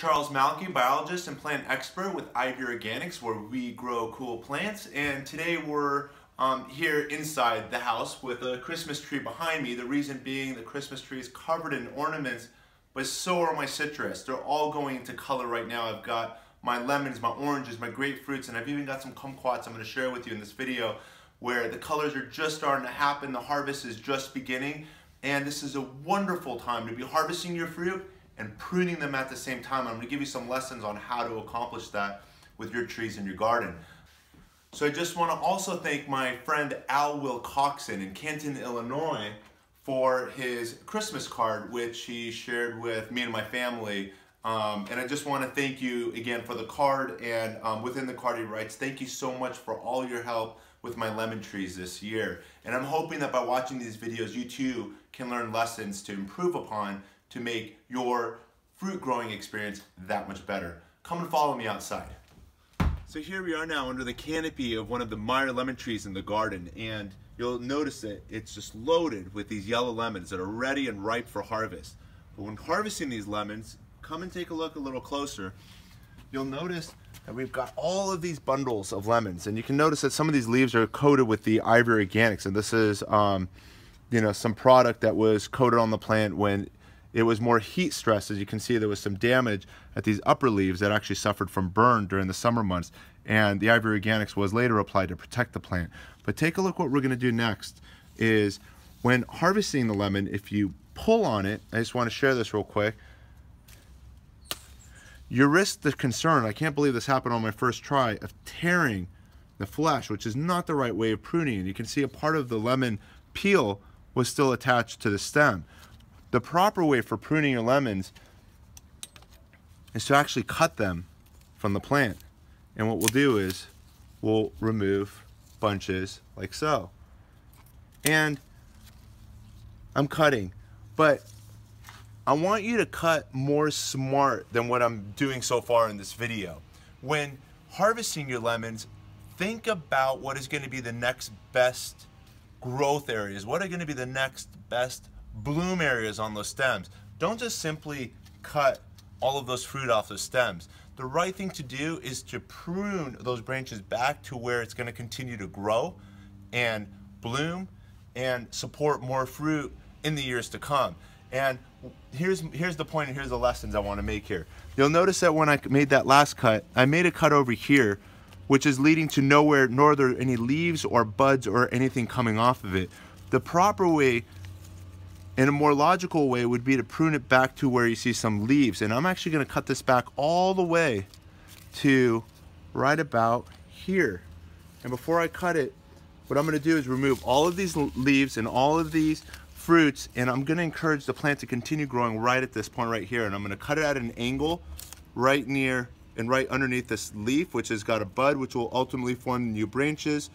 Charles Malki, biologist and plant expert with IV Organics, where we grow cool plants. And today we're um, here inside the house with a Christmas tree behind me. The reason being the Christmas tree is covered in ornaments, but so are my citrus. They're all going into color right now. I've got my lemons, my oranges, my grapefruits, and I've even got some kumquats I'm going to share with you in this video where the colors are just starting to happen. The harvest is just beginning. And this is a wonderful time to be harvesting your fruit and pruning them at the same time. I'm going to give you some lessons on how to accomplish that with your trees in your garden. So I just want to also thank my friend Al Wilcoxon in Canton, Illinois for his Christmas card, which he shared with me and my family. Um, and I just want to thank you again for the card. And um, within the card, he writes, Thank you so much for all your help with my lemon trees this year. And I'm hoping that by watching these videos, you too can learn lessons to improve upon to make your fruit growing experience that much better. Come and follow me outside. So here we are now under the canopy of one of the Meyer lemon trees in the garden and you'll notice that it's just loaded with these yellow lemons that are ready and ripe for harvest. But when harvesting these lemons, come and take a look a little closer. You'll notice that we've got all of these bundles of lemons and you can notice that some of these leaves are coated with the IV Organics and this is um, you know some product that was coated on the plant when it was more heat stress. As you can see, there was some damage at these upper leaves that actually suffered from burn during the summer months. And the IV Organics was later applied to protect the plant. But take a look what we're gonna do next is when harvesting the lemon, if you pull on it, I just wanna share this real quick, you risk the concern, I can't believe this happened on my first try, of tearing the flesh, which is not the right way of pruning. And you can see a part of the lemon peel was still attached to the stem. The proper way for pruning your lemons is to actually cut them from the plant. And what we'll do is we'll remove bunches like so. And I'm cutting, but I want you to cut more smart than what I'm doing so far in this video. When harvesting your lemons, think about what is going to be the next best growth areas. What are going to be the next best bloom areas on those stems. Don't just simply cut all of those fruit off the stems. The right thing to do is to prune those branches back to where it's going to continue to grow and bloom and support more fruit in the years to come. And here's here's the point and here's the lessons I want to make here. You'll notice that when I made that last cut, I made a cut over here, which is leading to nowhere, nor are there any leaves or buds or anything coming off of it. The proper way and a more logical way would be to prune it back to where you see some leaves. And I'm actually gonna cut this back all the way to right about here. And before I cut it, what I'm gonna do is remove all of these leaves and all of these fruits, and I'm gonna encourage the plant to continue growing right at this point right here. And I'm gonna cut it at an angle right near and right underneath this leaf, which has got a bud, which will ultimately form new branches,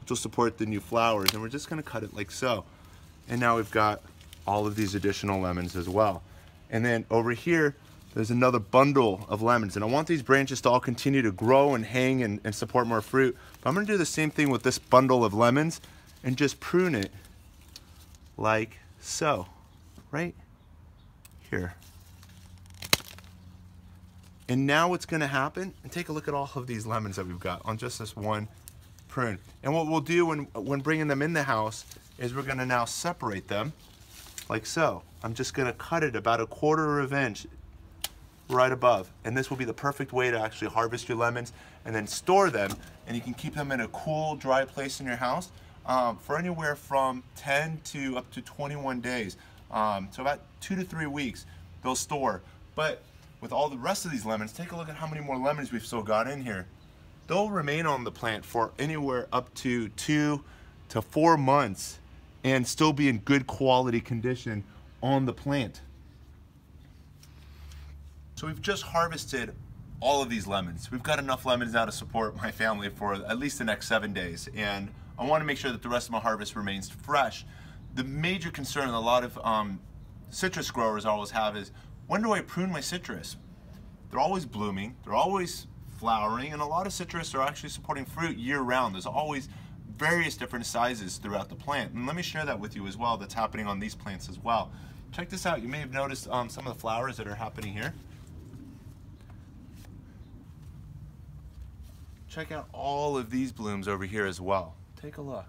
which will support the new flowers. And we're just gonna cut it like so. And now we've got all of these additional lemons as well. And then over here, there's another bundle of lemons. And I want these branches to all continue to grow and hang and, and support more fruit. But I'm gonna do the same thing with this bundle of lemons and just prune it like so, right here. And now what's gonna happen, and take a look at all of these lemons that we've got on just this one prune. And what we'll do when, when bringing them in the house is we're gonna now separate them like so. I'm just gonna cut it about a quarter of an inch right above. And this will be the perfect way to actually harvest your lemons and then store them. And you can keep them in a cool, dry place in your house um, for anywhere from 10 to up to 21 days. Um, so about two to three weeks they'll store. But with all the rest of these lemons, take a look at how many more lemons we've still got in here. They'll remain on the plant for anywhere up to two to four months and still be in good quality condition on the plant. So we've just harvested all of these lemons. We've got enough lemons now to support my family for at least the next seven days. And I want to make sure that the rest of my harvest remains fresh. The major concern that a lot of um, citrus growers always have is, when do I prune my citrus? They're always blooming, they're always flowering, and a lot of citrus are actually supporting fruit year round. There's always various different sizes throughout the plant. And let me share that with you as well that's happening on these plants as well. Check this out. You may have noticed um, some of the flowers that are happening here. Check out all of these blooms over here as well. Take a look.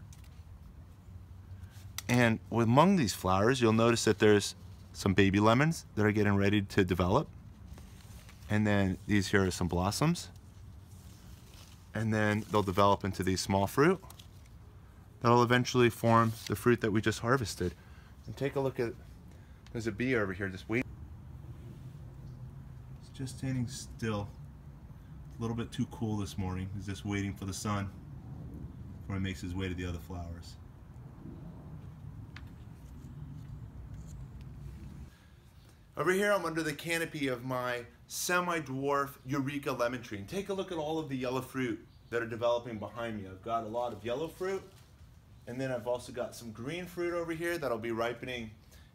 And among these flowers, you'll notice that there's some baby lemons that are getting ready to develop. And then these here are some blossoms. And then they'll develop into these small fruit that'll eventually form the fruit that we just harvested. And take a look at, there's a bee over here just waiting. It's just standing still. A little bit too cool this morning. He's just waiting for the sun before he makes his way to the other flowers. Over here I'm under the canopy of my semi-dwarf Eureka lemon tree. And take a look at all of the yellow fruit that are developing behind me. I've got a lot of yellow fruit and then I've also got some green fruit over here that'll be ripening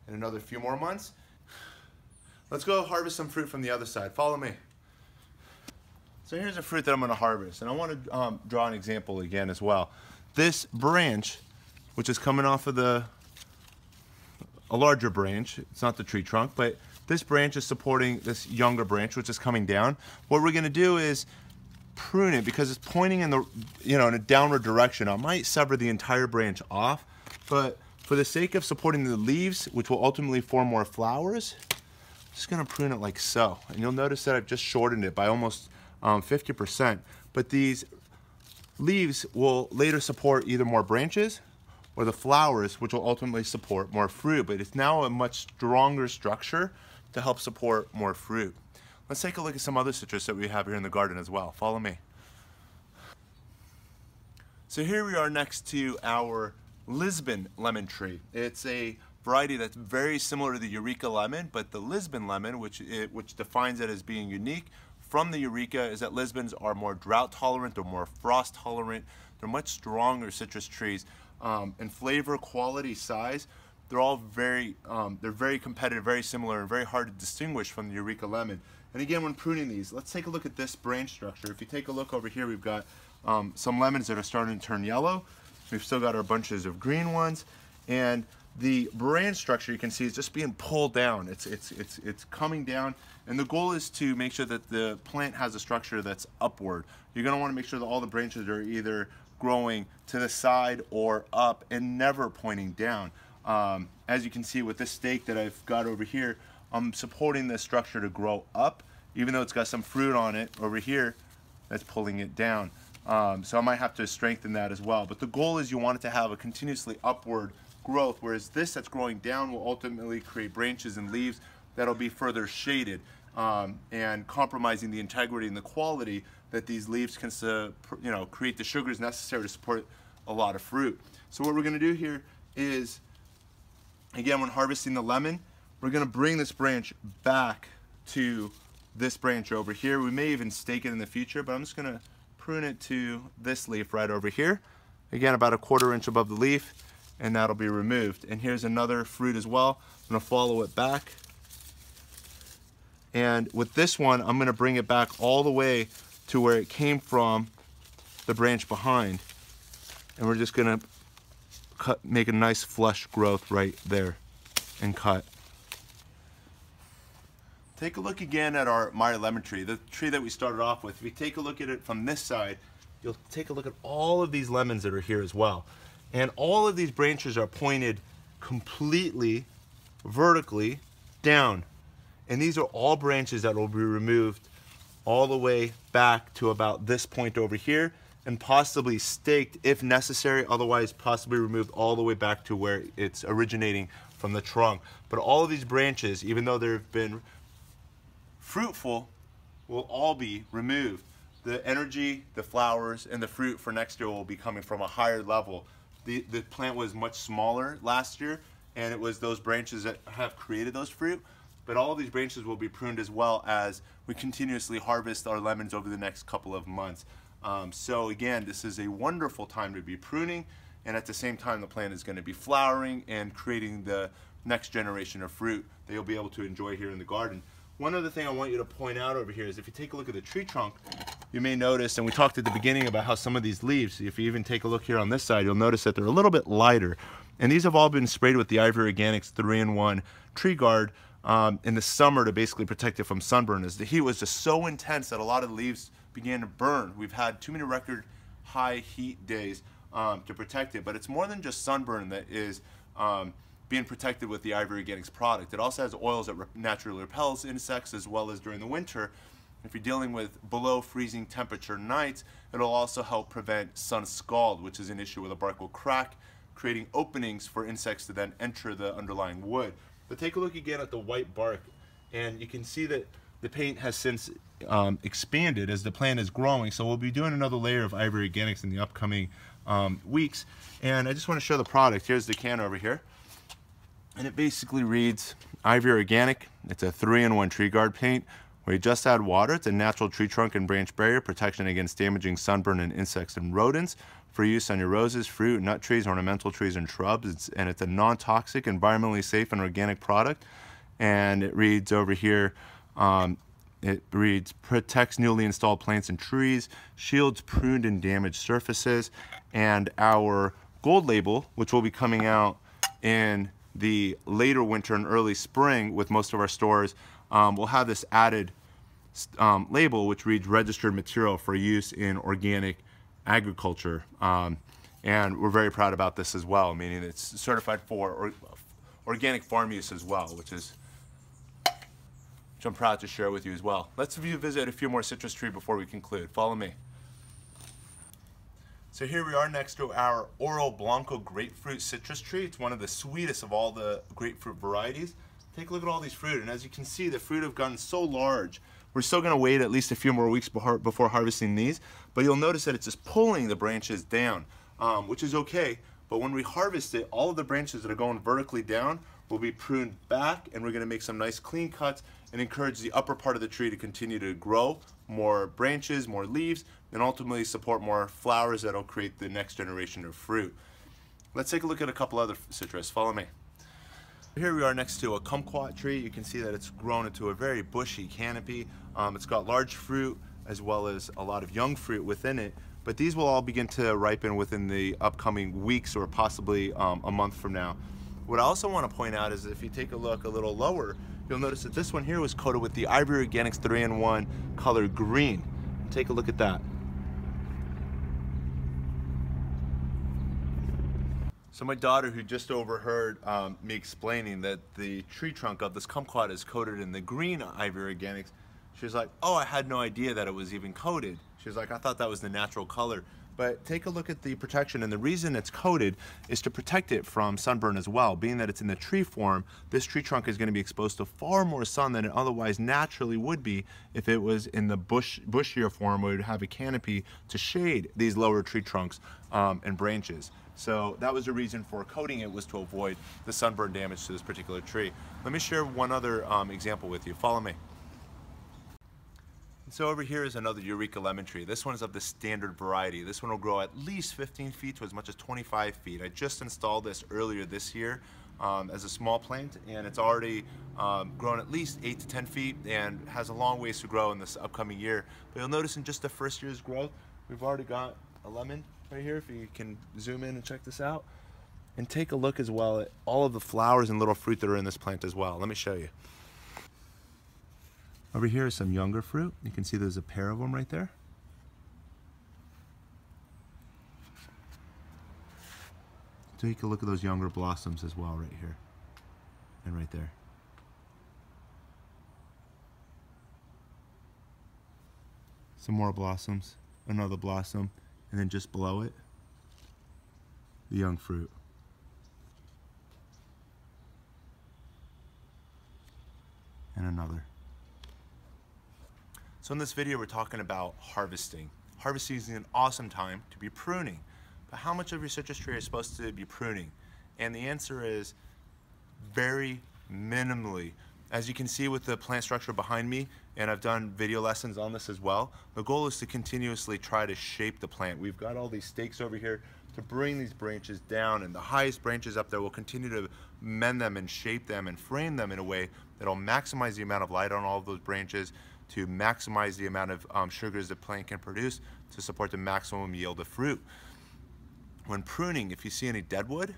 in another few more months. Let's go harvest some fruit from the other side. Follow me. So here's a fruit that I'm gonna harvest. And I wanna um, draw an example again as well. This branch, which is coming off of the, a larger branch, it's not the tree trunk, but this branch is supporting this younger branch, which is coming down. What we're gonna do is prune it because it's pointing in the, you know, in a downward direction. I might sever the entire branch off, but for the sake of supporting the leaves, which will ultimately form more flowers, I'm just gonna prune it like so. And you'll notice that I've just shortened it by almost 50%. Um, but these leaves will later support either more branches or the flowers, which will ultimately support more fruit. But it's now a much stronger structure to help support more fruit. Let's take a look at some other citrus that we have here in the garden as well. Follow me. So here we are next to our Lisbon lemon tree. It's a variety that's very similar to the Eureka lemon, but the Lisbon lemon, which, it, which defines it as being unique from the Eureka, is that Lisbons are more drought tolerant, they're more frost tolerant, they're much stronger citrus trees. Um, in flavor, quality, size, they're all very, um, they're very competitive, very similar, and very hard to distinguish from the Eureka lemon. And again, when pruning these, let's take a look at this branch structure. If you take a look over here, we've got um, some lemons that are starting to turn yellow. We've still got our bunches of green ones. And the branch structure you can see is just being pulled down. It's, it's, it's, it's coming down. And the goal is to make sure that the plant has a structure that's upward. You're gonna wanna make sure that all the branches are either growing to the side or up and never pointing down. Um, as you can see with this stake that I've got over here, I'm supporting this structure to grow up, even though it's got some fruit on it over here that's pulling it down. Um, so I might have to strengthen that as well. But the goal is you want it to have a continuously upward growth, whereas this that's growing down will ultimately create branches and leaves that'll be further shaded um, and compromising the integrity and the quality that these leaves can you know, create the sugars necessary to support a lot of fruit. So what we're gonna do here is, again, when harvesting the lemon, we're gonna bring this branch back to this branch over here. We may even stake it in the future, but I'm just gonna prune it to this leaf right over here. Again, about a quarter inch above the leaf, and that'll be removed. And here's another fruit as well. I'm gonna follow it back. And with this one, I'm gonna bring it back all the way to where it came from the branch behind. And we're just gonna cut, make a nice flush growth right there and cut. Take a look again at our Meyer lemon tree, the tree that we started off with. If you take a look at it from this side, you'll take a look at all of these lemons that are here as well. And all of these branches are pointed completely vertically down. And these are all branches that will be removed all the way back to about this point over here and possibly staked if necessary, otherwise possibly removed all the way back to where it's originating from the trunk. But all of these branches, even though there have been fruitful will all be removed. The energy, the flowers, and the fruit for next year will be coming from a higher level. The, the plant was much smaller last year, and it was those branches that have created those fruit. But all of these branches will be pruned as well as we continuously harvest our lemons over the next couple of months. Um, so again, this is a wonderful time to be pruning, and at the same time, the plant is going to be flowering and creating the next generation of fruit that you'll be able to enjoy here in the garden. One other thing I want you to point out over here is if you take a look at the tree trunk, you may notice, and we talked at the beginning about how some of these leaves, if you even take a look here on this side, you'll notice that they're a little bit lighter. And these have all been sprayed with the IV Organics 3-in-1 Tree Guard um, in the summer to basically protect it from sunburn as the heat was just so intense that a lot of the leaves began to burn. We've had too many record high heat days um, to protect it, but it's more than just sunburn that is um, being protected with the IV Organics product. It also has oils that naturally repels insects as well as during the winter. If you're dealing with below freezing temperature nights, it'll also help prevent sun scald, which is an issue where the bark will crack, creating openings for insects to then enter the underlying wood. But take a look again at the white bark, and you can see that the paint has since um, expanded as the plant is growing. So we'll be doing another layer of IV Organics in the upcoming um, weeks. And I just want to show the product. Here's the can over here and it basically reads IV Organic. It's a three-in-one tree guard paint where you just add water. It's a natural tree trunk and branch barrier protection against damaging sunburn and insects and rodents for use on your roses, fruit, nut trees, ornamental trees, and shrubs. It's, and it's a non-toxic, environmentally safe, and organic product. And it reads over here, um, it reads protects newly installed plants and trees, shields pruned and damaged surfaces, and our gold label, which will be coming out in the later winter and early spring with most of our stores, um, we'll have this added um, label which reads registered material for use in organic agriculture. Um, and we're very proud about this as well, meaning it's certified for or, organic farm use as well, which is which I'm proud to share with you as well. Let's visit a few more citrus trees before we conclude. Follow me. So here we are next to our Oro Blanco grapefruit citrus tree. It's one of the sweetest of all the grapefruit varieties. Take a look at all these fruit, and as you can see, the fruit have gotten so large. We're still gonna wait at least a few more weeks before, harvesting these, but you'll notice that it's just pulling the branches down, um, which is okay, but when we harvest it, all of the branches that are going vertically down will be pruned back, and we're gonna make some nice clean cuts and encourage the upper part of the tree to continue to grow, more branches, more leaves, and ultimately support more flowers that'll create the next generation of fruit. Let's take a look at a couple other citrus. Follow me. Here we are next to a kumquat tree. You can see that it's grown into a very bushy canopy. Um, it's got large fruit as well as a lot of young fruit within it. But these will all begin to ripen within the upcoming weeks or possibly um, a month from now. What I also want to point out is if you take a look a little lower, you'll notice that this one here was coated with the IV Organics 3-in-1 color green. Take a look at that. So my daughter, who just overheard um, me explaining that the tree trunk of this kumquat is coated in the green IV Organics, she was like, oh, I had no idea that it was even coated. She was like, I thought that was the natural color. But take a look at the protection, and the reason it's coated is to protect it from sunburn as well. Being that it's in the tree form, this tree trunk is going to be exposed to far more sun than it otherwise naturally would be if it was in the bush bushier form where would have a canopy to shade these lower tree trunks um, and branches. So that was the reason for coating it was to avoid the sunburn damage to this particular tree. Let me share one other um, example with you. Follow me. So over here is another Eureka lemon tree. This one is of the standard variety. This one will grow at least 15 feet to as much as 25 feet. I just installed this earlier this year um, as a small plant and it's already um, grown at least 8 to 10 feet and has a long ways to grow in this upcoming year. But you'll notice in just the first year's growth, we've already got a lemon right here if you can zoom in and check this out. And take a look as well at all of the flowers and little fruit that are in this plant as well. Let me show you. Over here is some younger fruit. You can see there's a pair of them right there. Take a look at those younger blossoms as well right here and right there. Some more blossoms, another blossom, and then just below it, the young fruit. And another. So in this video, we're talking about harvesting. Harvesting is an awesome time to be pruning. But how much of your citrus tree is supposed to be pruning? And the answer is very minimally. As you can see with the plant structure behind me, and I've done video lessons on this as well, the goal is to continuously try to shape the plant. We've got all these stakes over here to bring these branches down, and the highest branches up there will continue to mend them and shape them and frame them in a way that'll maximize the amount of light on all of those branches, to maximize the amount of um, sugars the plant can produce to support the maximum yield of fruit. When pruning, if you see any deadwood,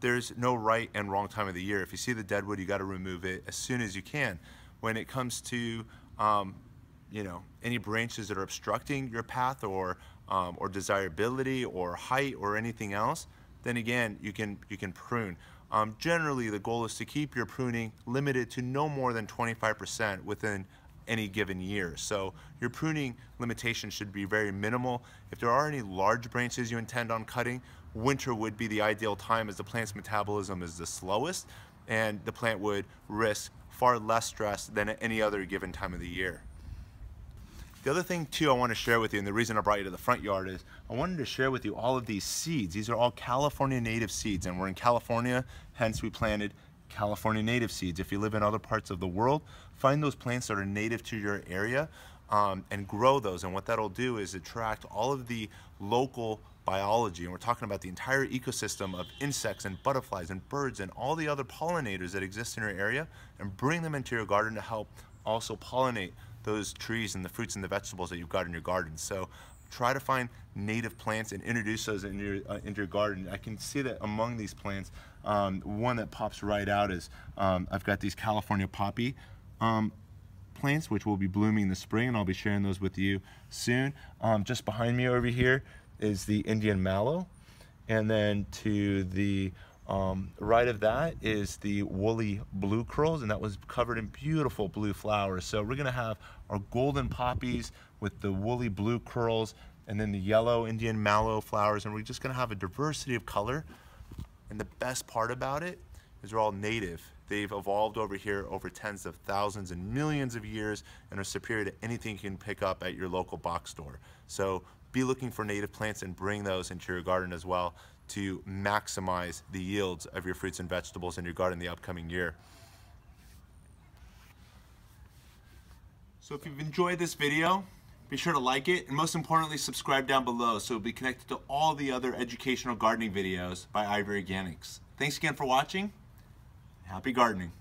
there's no right and wrong time of the year. If you see the deadwood, you got to remove it as soon as you can. When it comes to um, you know, any branches that are obstructing your path or, um, or desirability or height or anything else, then again, you can, you can prune. Um, generally, the goal is to keep your pruning limited to no more than 25% within any given year. So your pruning limitation should be very minimal. If there are any large branches you intend on cutting, winter would be the ideal time as the plant's metabolism is the slowest and the plant would risk far less stress than at any other given time of the year. The other thing too I want to share with you, and the reason I brought you to the front yard is I wanted to share with you all of these seeds. These are all California native seeds, and we're in California, hence we planted California native seeds. If you live in other parts of the world, find those plants that are native to your area um, and grow those. And what that'll do is attract all of the local biology. And we're talking about the entire ecosystem of insects and butterflies and birds and all the other pollinators that exist in your area and bring them into your garden to help also pollinate those trees and the fruits and the vegetables that you've got in your garden. So try to find native plants and introduce those in your, uh, into your garden. I can see that among these plants, um, one that pops right out is um, I've got these California poppy um, plants which will be blooming in the spring and I'll be sharing those with you soon. Um, just behind me over here is the Indian mallow and then to the um, right of that is the woolly blue curls, and that was covered in beautiful blue flowers. So we're gonna have our golden poppies with the woolly blue curls, and then the yellow Indian mallow flowers, and we're just gonna have a diversity of color. And the best part about it is they're all native. They've evolved over here over tens of thousands and millions of years and are superior to anything you can pick up at your local box store. So be looking for native plants and bring those into your garden as well to maximize the yields of your fruits and vegetables in your garden the upcoming year. So if you've enjoyed this video, be sure to like it and most importantly subscribe down below so you'll be connected to all the other educational gardening videos by IV Organics. Thanks again for watching. Happy gardening.